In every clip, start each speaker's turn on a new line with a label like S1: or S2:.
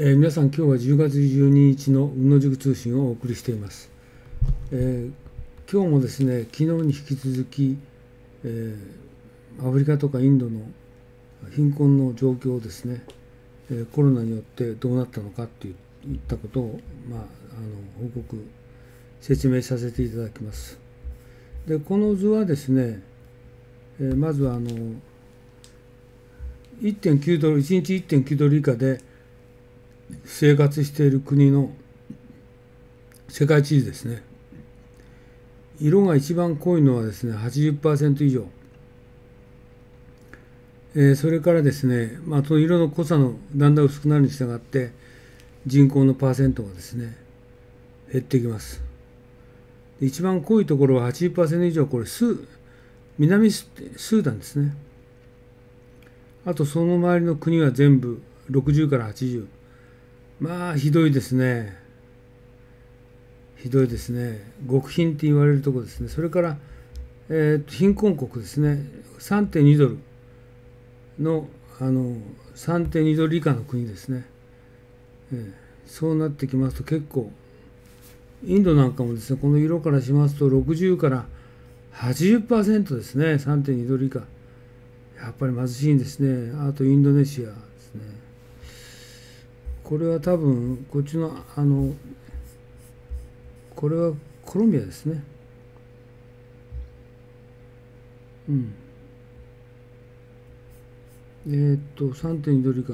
S1: えー、皆さん今日は10月12日の宇野塾通信をお送りしています、えー、今日もですね昨日に引き続き、えー、アフリカとかインドの貧困の状況をですね、えコロナによってどうなったのかといったことを、まあ、あの報告説明させていただきます。でこの図はですね、えまずはあの1.9ドル1日1.9ドル以下で生活している国の世界地図ですね。色が一番濃いのはですね80%以上、えー、それからですね、まあ、その色の濃さのだんだん薄くなるに従って人口のパーセントがですね減っていきます。一番濃いところは80%以上これス南スーダンですね。あとその周りの国は全部60から80まあひどいですね。ひどいですね。極貧って言われるとこですね。それから、えー、貧困国ですね。3.2ドルのあの3.2ドル以下の国ですね、えー、そうなってきますと結構インドなんかもですねこの色からしますと60から80%ですね。3.2ドル以下。やっぱり貧しいんですね。あとインドネシア。これは多分こっちのあのこれはコロンビアですね。うん。えー、っと3.2ドル以下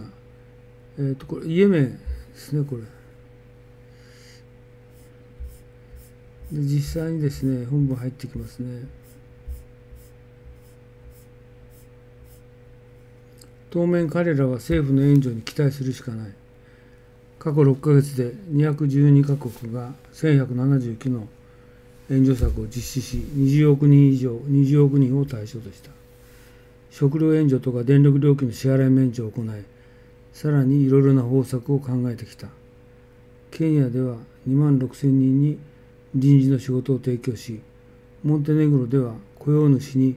S1: えー、っとこれイエメンですねこれ。で実際にですね本部入ってきますね。当面彼らは政府の援助に期待するしかない。過去6ヶ月で212カ国が1179の援助策を実施し20億人以上20億人を対象とした。食料援助とか電力料金の支払い免除を行いさらにいろいろな方策を考えてきた。ケニアでは2万6000人に臨時の仕事を提供しモンテネグロでは雇用主に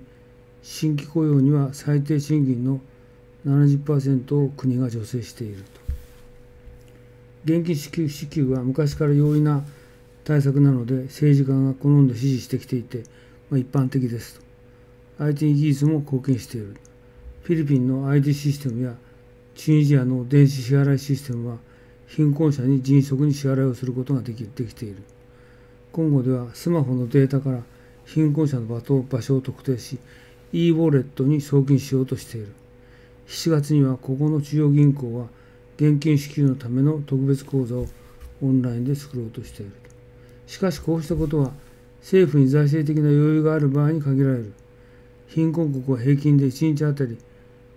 S1: 新規雇用には最低賃金の70%を国が助成していると。現金支給支給は昔から容易な対策なので政治家が好んで支持してきていて、まあ、一般的ですと。IT 技術も貢献している。フィリピンの IT システムやチュニジアの電子支払いシステムは貧困者に迅速に支払いをすることができできている。今後ではスマホのデータから貧困者の場と場所を特定し e ウォレットに送金しようとしている。7月にはここの中央銀行は現金支給のための特別口座をオンラインで作ろうとしている。しかしこうしたことは政府に財政的な余裕がある場合に限られる。貧困国は平均で1日あたり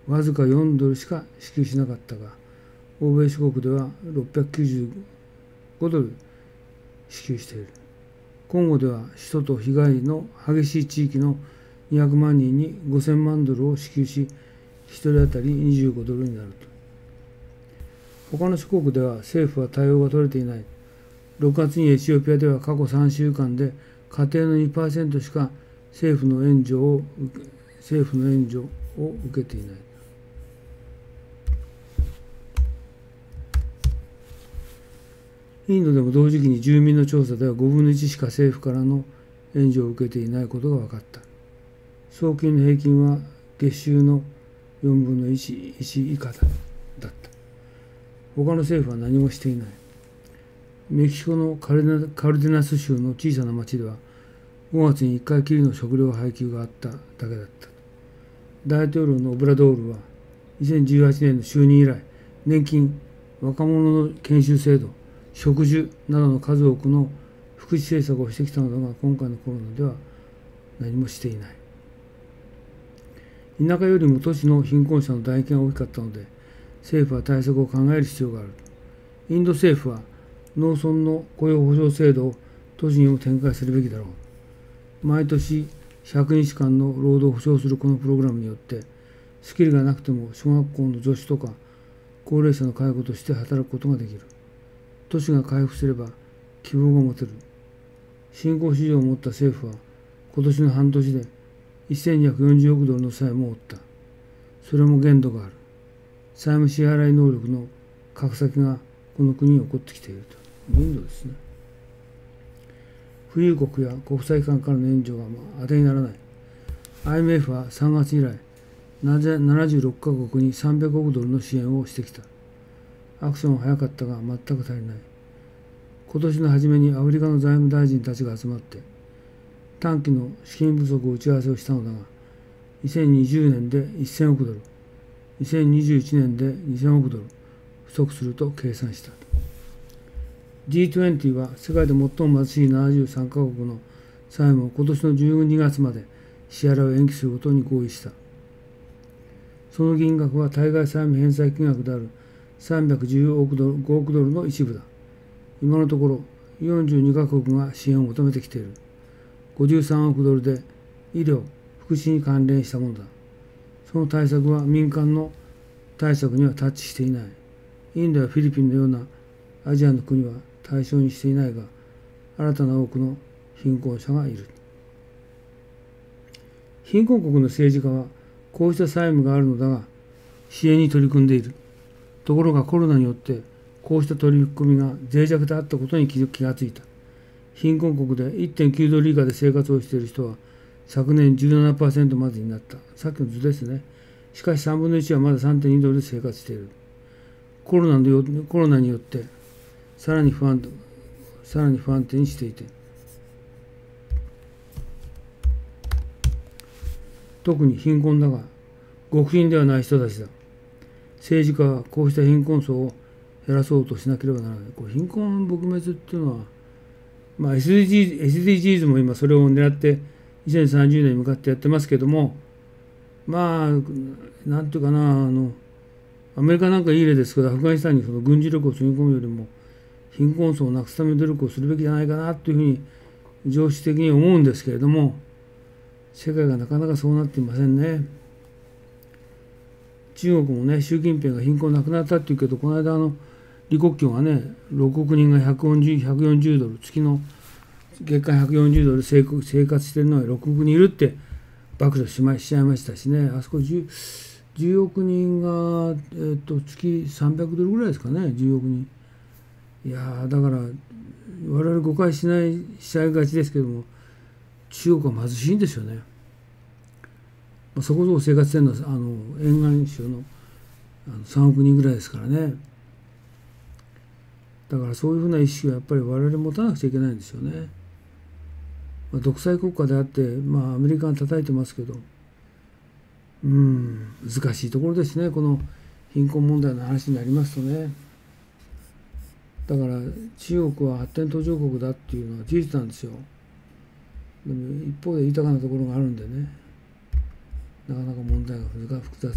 S1: わずか4ドルしか支給しなかったが欧米諸国では695ドル支給している。今後では首都と被害の激しい地域の200万人に5000万ドルを支給し1人当たり25ドルになると。他の諸国では政府は対応が取れていない。6月にエチオピアでは過去3週間で家庭の2%しか政府の援助を政府の援助を受けていない。インドでも同時期に住民の調査では5分の1しか政府からの援助を受けていないことが分かった。送金の平均は月収の4分の 1, 1以下だ。他の政府は何もしていない。メキシコのカルデナス州の小さな町では5月に1回きりの食料配給があっただけだった。大統領のオブラドールは2018年の就任以来年金若者の研修制度植樹などの数多くの福祉政策をしてきたのだが今回のコロナでは何もしていない。田舎よりも都市の貧困者の唾液が大きかったので政府は対策を考える必要がある。インド政府は農村の雇用保障制度を都市にも展開するべきだろう。毎年100日間の労働を保障するこのプログラムによってスキルがなくても小学校の助手とか高齢者の介護として働くことができる。都市が回復すれば希望が持てる。新興市場を持った政府は今年の半年で1240億ドルの債務を負った。それも限度がある。債務支払い能力の格先がこの国に起こってきているとインドですね。富裕国や国際機関からの援助が当てにならない。IMF は3月以来76カ国に300億ドルの支援をしてきた。アクションは早かったが全く足りない。今年の初めにアフリカの財務大臣たちが集まって短期の資金不足打ち合わせをしたのだが2020年で1000億ドル2021年で2000億ドル不足すると計算した。G20 は世界で最も貧しい73カ国の債務を今年の12月まで支払いを延期することに合意した。その金額は対外債務返済金額である310億ドル5億ドルの一部だ。今のところ42カ国が支援を求めてきている。53億ドルで医療福祉に関連したものだ。その対策は民間の対策にはタッチしていない。インドやフィリピンのようなアジアの国は対象にしていないが新たな多くの貧困者がいる。貧困国の政治家はこうした債務があるのだが支援に取り組んでいる。ところがコロナによってこうした取り組みが脆弱であったことに気がついた。貧困国で1.9ドル以下で生活をしている人は昨年17%までになった。さっきの図ですね。しかし3分の1はまだ3.2ドルで生活している。コロナのコロナによってさらに不安さらに不安定にしていて。特に貧困だが極貧ではない人たちだ。政治家はこうした貧困層を減らそうとしなければならない。こう貧困撲滅っていうのは、まあ、SDGs, SDGs も今それを狙って2030年に向かってやってますけどもまあなんていうかなあのアメリカなんかいい例ですけどアフガニスタンにその軍事力を積み込むよりも貧困層をなくすための努力をするべきじゃないかなというふうに常識的に思うんですけれども世界がなかなかそうなっていませんね。中国もね習近平が貧困なくなったっていうけどこの間あの李克強がね6億人が140 140ドル月の月間140ドル生活してるのは6億人いるって暴露しましちゃいましたしね。あそこ 10, 10億人が、えー、と月300ドルぐらいですかね。10億人。いやだから我々誤解しないしちゃいがちですけども中国は貧しいんですよね、まあ、そこそこ生活してるのはあの沿岸州のあの3億人ぐらいですからね。だからそういうふうな意識はやっぱり我々持たなくちゃいけないんですよね。まあ、独裁国家であって、まあ、アメリカが叩いてますけど、うん、難しいところですね、この貧困問題の話になりますとね。だから中国は発展途上国だっていうのは事実なんですよ。でも一方で豊かなところがあるんでね、なかなか問題が複雑。